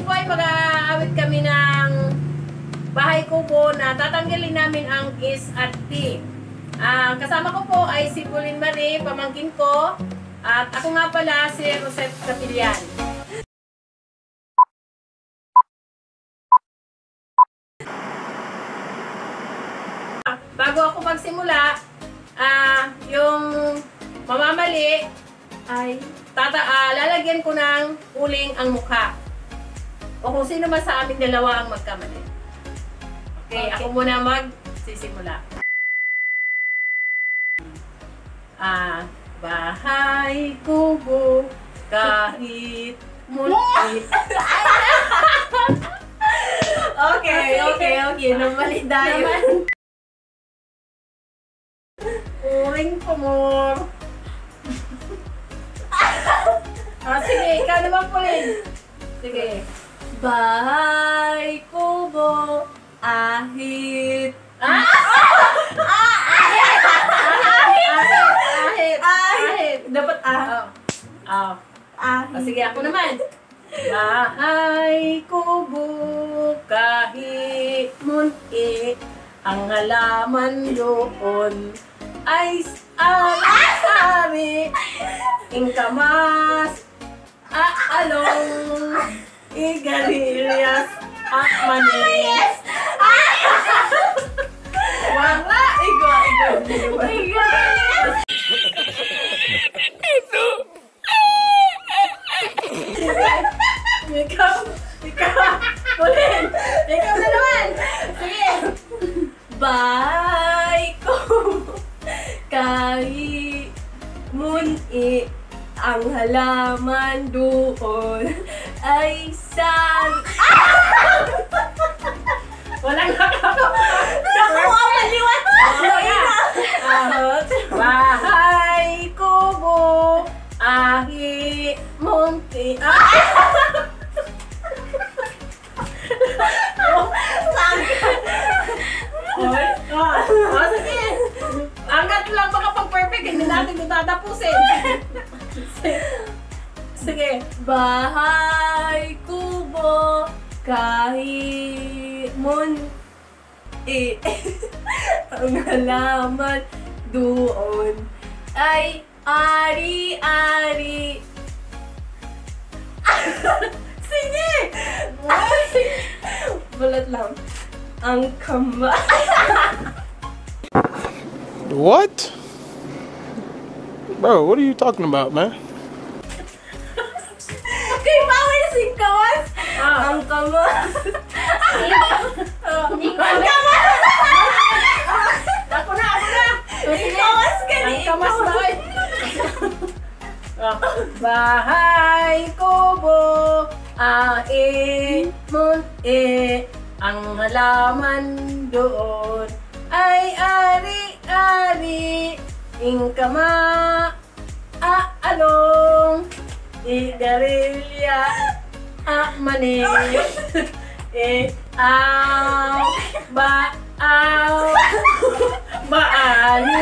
ngayon po ay mag-aawit kami ng bahay kubo na tatanggalin namin ang is at T. Ah, kasama ko po ay si Pauline Marie, pamangkin ko. At ako nga pala si Rosette Capillan. Bago ako magsimula, ah, yung mamamali ay tata ah, lalagyan ko ng uling ang mukha. O kung sino man sa amin dalawa ang magkamali. Okay, ako muna magsisimula. Ah, bahay kubo kahit multi. okay, okay, okay. Namali tayo. Uling pumor. ah, sige, ikaw naman po Sige. Bahay kubo, ahit. Ah! Ahit! Ahit! Ahit! Dapat ah. Oh. Oh. Ahit. Oh, sige, ako naman. Bahay kubo kahit munti ang halaman doon ay ari ingkamas aalong igarilyas at manis wala Igo, igo. Igo. ikaw ikaw ulit. Ikaw na naman. Sige. Bahay kubo, kahit munti ang halaman doon ay san... walang nakaka Naku, ang maliwat! Ahot. Bahay kubo, ahi, munti. Ah! Oy, oh, oh, sige. Angat lang baka pag perfect, hindi natin ito tatapusin. Sige. Bahay kubo, kahit munti ang halaman doon ay ari-ari. Sige! Balat lang. Ang kama. What? Bro, what are you talking about, man? Ang kama. Ang kamas! Ako na, ako na! Ang kamas ka Ang ni kamas na. Ah, Bahay kubo, ae, munti, ang halaman doon ay ari-ari, ingkama, aalong, igarilya, a mani, e, aw, ba, aw, baani,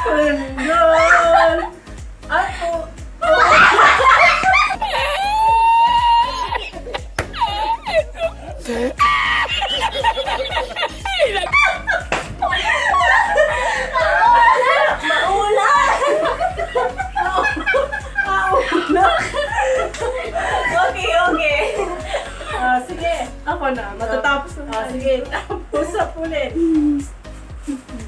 Kundol! Ako na, matatapos na. Ah, sige. Usap ulit.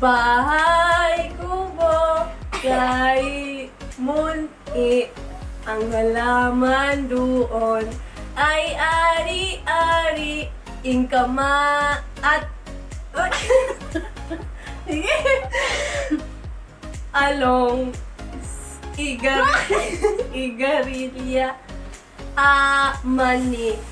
Bahay kubo, kay munti ang halaman doon ay ari-ari ingkama at along igar igarilya a mani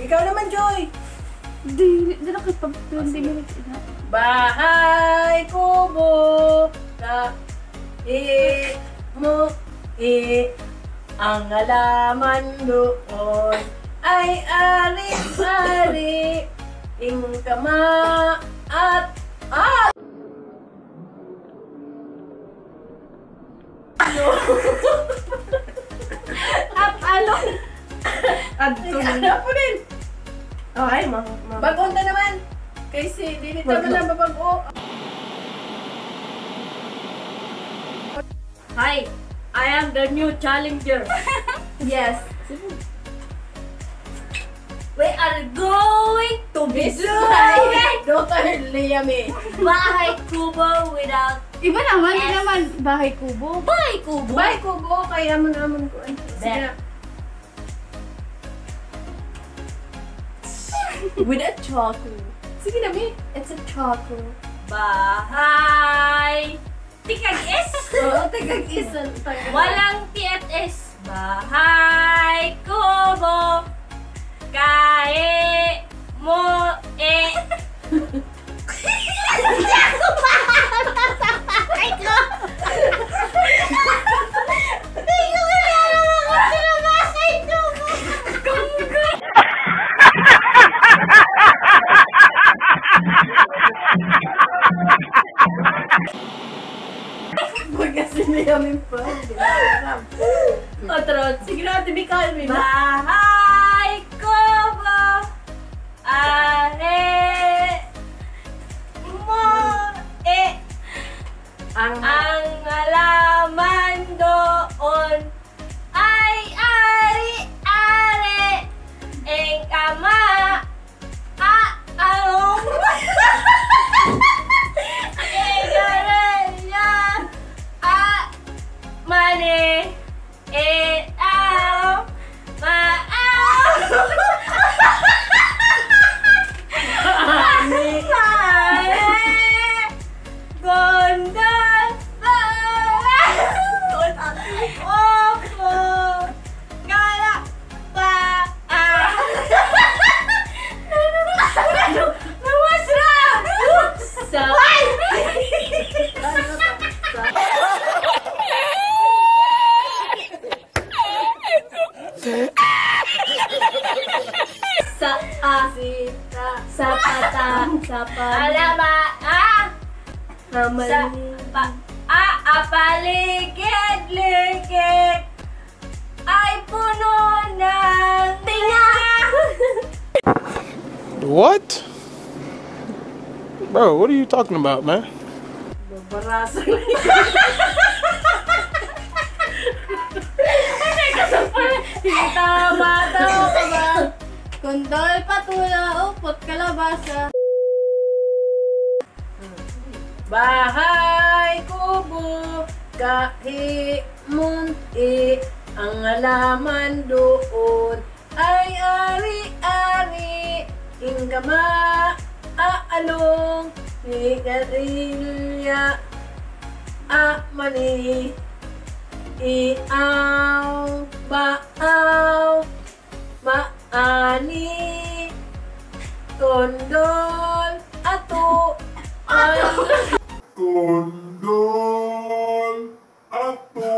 Ikaw naman, Joy. Di, di na kapag 20 minutes na. Bahay kubo ka i mo i ang halaman doon ay ari-ari ing kama at at At Adto ano po din Ay, ma... ma... bagon na naman kasi Wag naman na. lang babago Hi, I am the new challenger. Yes. We are going to Miss destroy Dr. Liami Bahay Kubo without Iba naman, Yes. naman bahay kubo. Bahay Kubo. Bahay kubo kaya mo naman ko Ay, sige With a chocolate. sige na Mi It's a chocolate. Bahay. Tikag S. Oo, tagag isa Walang T at S. Bahay Kubo. Kae mo e. Huwag May ba? Bahay Kubo. Are mo e. Ang Ang What? Bro, what are you talking about, man? Bahay kubo kahit munti ang halaman doon ay ari-ari Ingama aalong ni garilya amani iaw baaw maani tondol ato tondol ato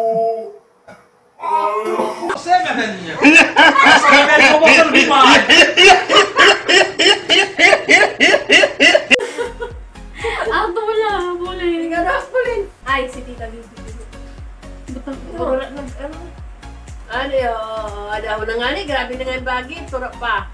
Saya nggak nanya. Ya. Saya nggak. Ano? Ada ko na nga dengan grabe na bagi, pa.